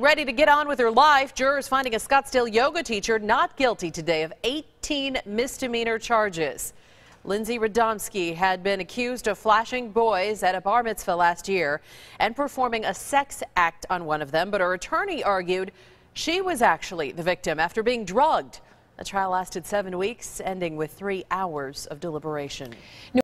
Ready to get on with her life, jurors finding a Scottsdale yoga teacher not guilty today of 18 misdemeanor charges. Lindsey Radomski had been accused of flashing boys at a bar mitzvah last year and performing a sex act on one of them, but her attorney argued she was actually the victim after being drugged. The trial lasted seven weeks, ending with three hours of deliberation.